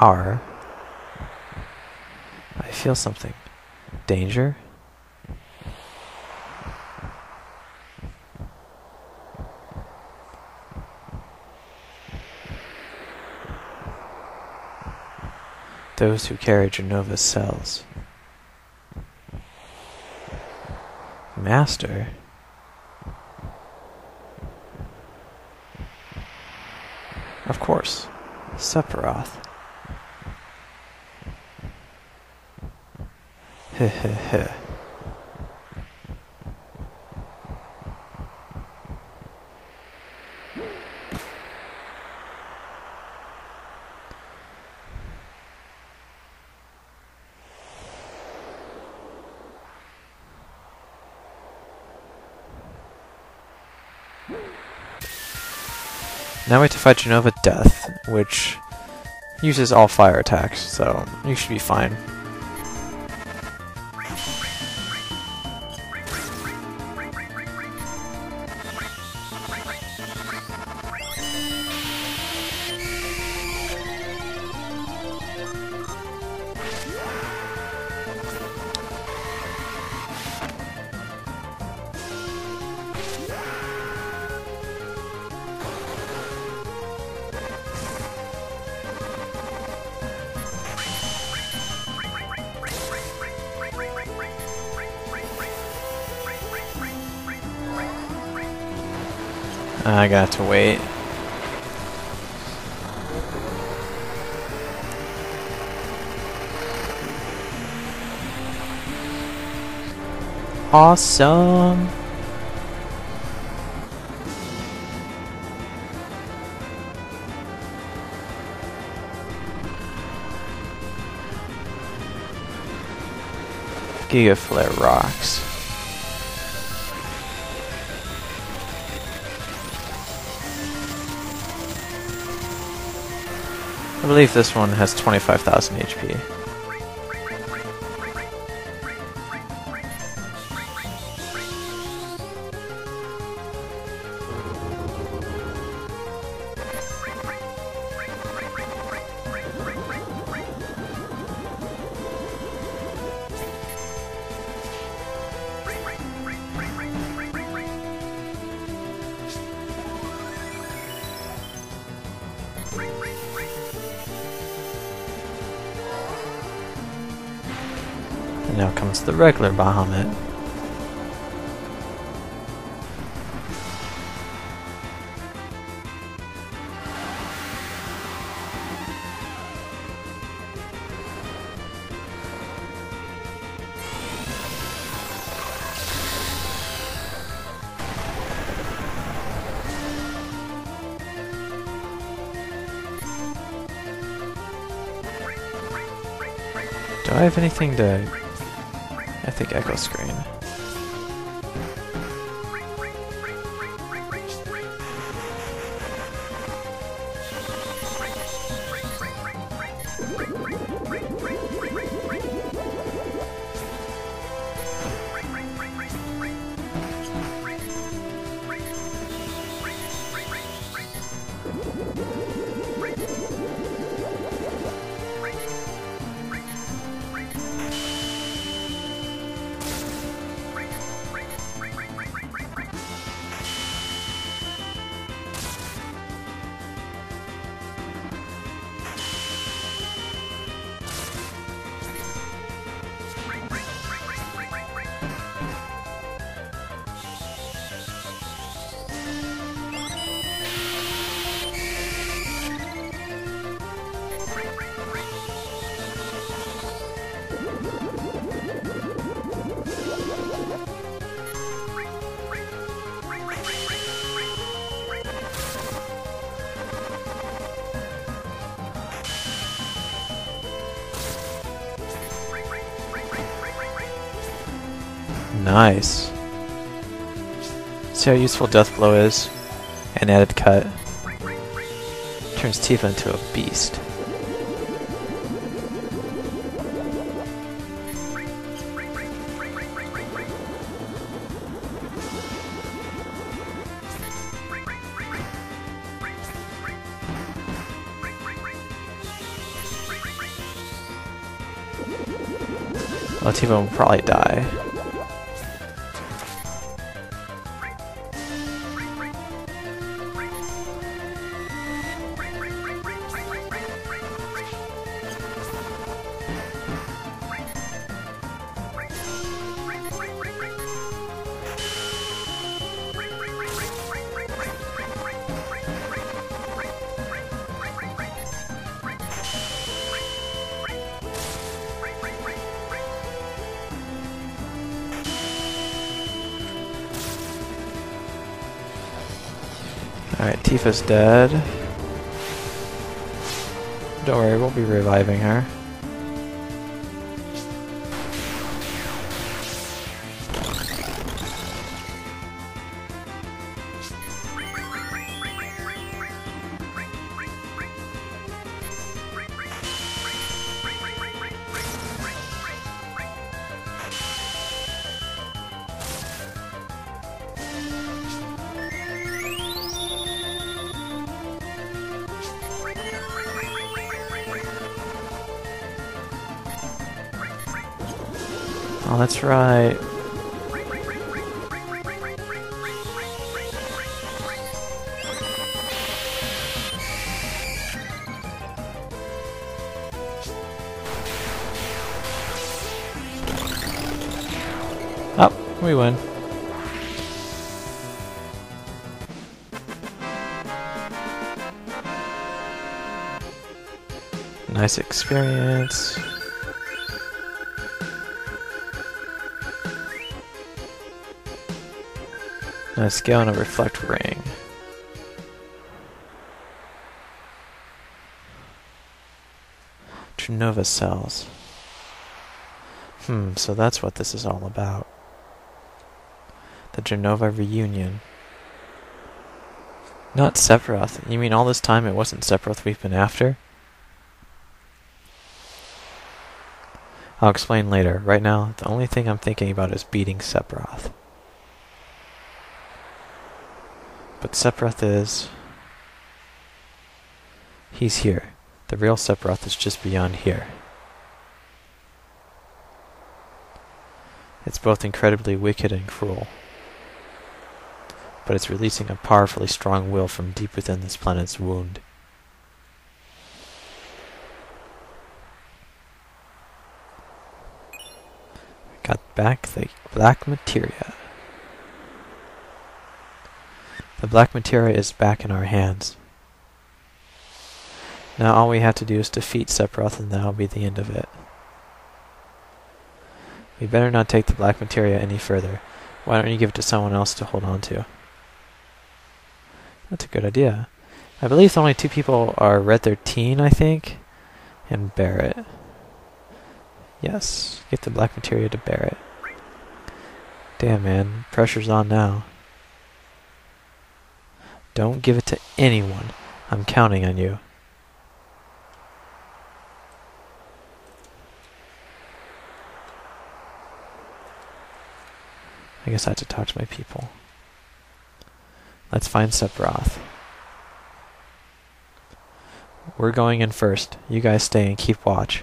are. I feel something. Danger? Those who carry Jenova's cells. Master? Of course. Sephiroth. Now we have to fight Jenova Death, which uses all fire attacks, so you should be fine. I got to wait. Awesome. Giga Flare rocks. I believe this one has 25,000 HP. Now comes the regular Bahamut. Do I have anything to... Think Echo Screen. Nice. See how useful Deathblow is? And added cut. Turns Tifa into a beast. Lativa will probably die. Alright, Tifa's dead. Don't worry, we'll be reviving her. Oh, that's right. Up, oh, we win. Nice experience. Nice scale and a reflect ring. Trinova cells. Hmm, so that's what this is all about. The Jenova reunion. Not Sephiroth. You mean all this time it wasn't Sephiroth we've been after? I'll explain later. Right now, the only thing I'm thinking about is beating Sephiroth. But Sephiroth is... He's here. The real Sephiroth is just beyond here. It's both incredibly wicked and cruel. But it's releasing a powerfully strong will from deep within this planet's wound. Got back the black materia. The black materia is back in our hands. Now all we have to do is defeat Sephiroth and that'll be the end of it. We better not take the black materia any further. Why don't you give it to someone else to hold on to? That's a good idea. I believe only two people are Red 13, I think, and Barret. Yes, get the black materia to Barret. Damn, man. Pressure's on now. Don't give it to anyone. I'm counting on you. I guess I have to talk to my people. Let's find Sephiroth. We're going in first. You guys stay and keep watch.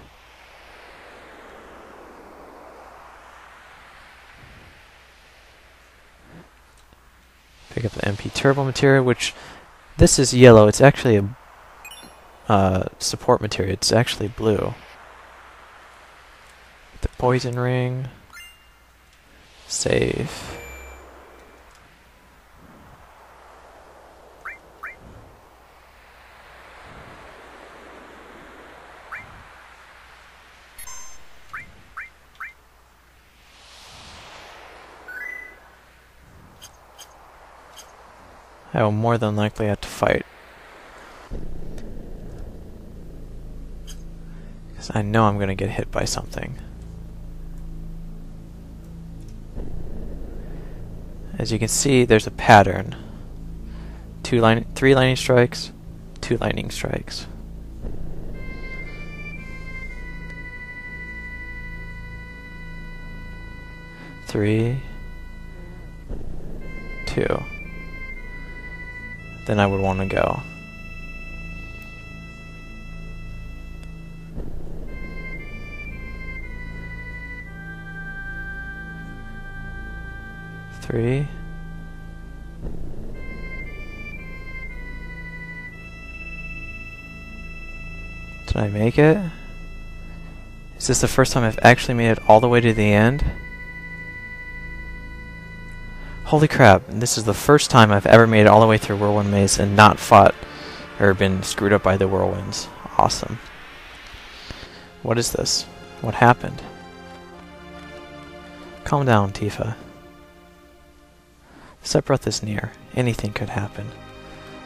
Pick up the MP Turbo materia, which this is yellow. It's actually a uh, support materia. It's actually blue. The poison ring. Save. I will more than likely have to fight. Because I know I'm going to get hit by something. As you can see, there's a pattern. Two line, three lightning strikes, two lightning strikes. Three, two then I would want to go. Three. Did I make it? Is this the first time I've actually made it all the way to the end? Holy crap, this is the first time I've ever made it all the way through Whirlwind Maze and not fought or been screwed up by the whirlwinds. Awesome. What is this? What happened? Calm down, Tifa. Sephiroth is near. Anything could happen.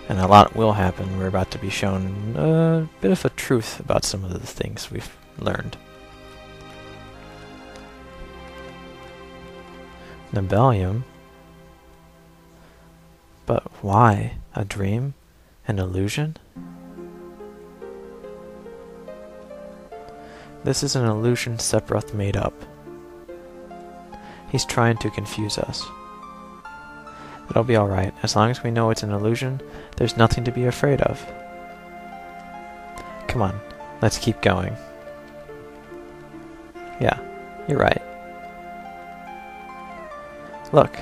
And a lot will happen. We're about to be shown a bit of a truth about some of the things we've learned. Nibelheim? But why? A dream? An illusion? This is an illusion Sephiroth made up. He's trying to confuse us. It'll be alright. As long as we know it's an illusion, there's nothing to be afraid of. Come on, let's keep going. Yeah, you're right. Look.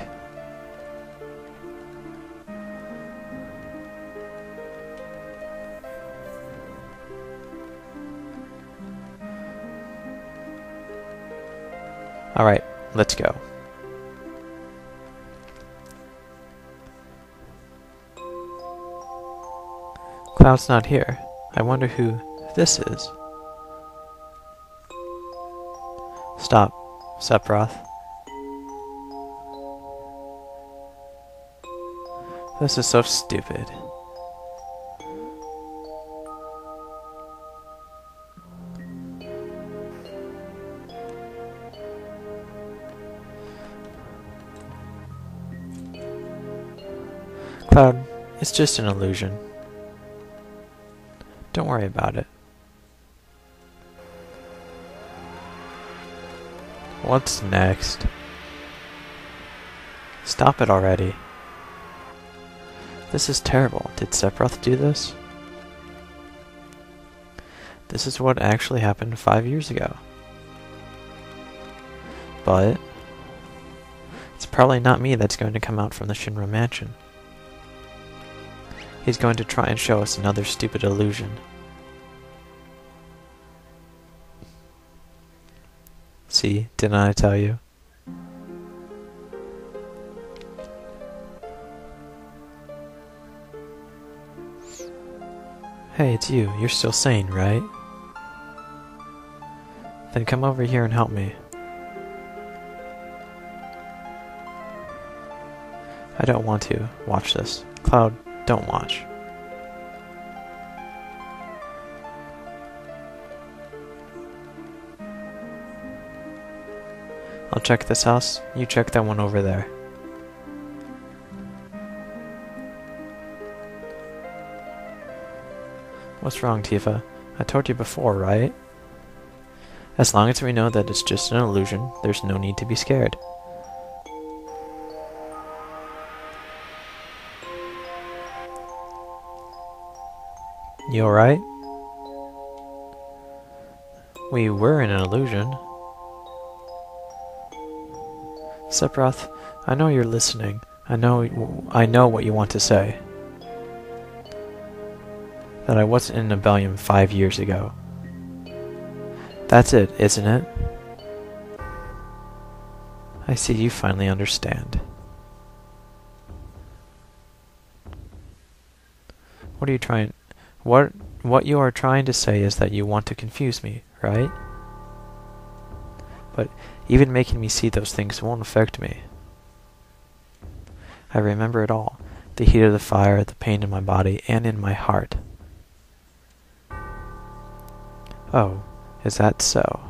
Alright, let's go. Cloud's not here. I wonder who this is. Stop, Sephiroth. This is so stupid. It's just an illusion. Don't worry about it. What's next? Stop it already. This is terrible. Did Sephiroth do this? This is what actually happened five years ago. But... It's probably not me that's going to come out from the Shinra mansion. He's going to try and show us another stupid illusion. See, didn't I tell you? Hey, it's you. You're still sane, right? Then come over here and help me. I don't want to. Watch this. Cloud, don't watch. I'll check this house, you check that one over there. What's wrong, Tifa? I told you before, right? As long as we know that it's just an illusion, there's no need to be scared. You alright? We were in an illusion. Sephiroth, I know you're listening. I know I know what you want to say. That I wasn't in Nibelheim five years ago. That's it, isn't it? I see you finally understand. What are you trying... What what you are trying to say is that you want to confuse me, right? But even making me see those things won't affect me. I remember it all. The heat of the fire, the pain in my body, and in my heart. Oh, is that so?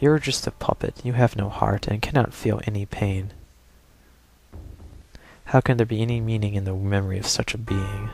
You are just a puppet. You have no heart and cannot feel any pain. How can there be any meaning in the memory of such a being?